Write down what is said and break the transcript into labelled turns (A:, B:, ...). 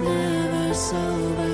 A: never sober.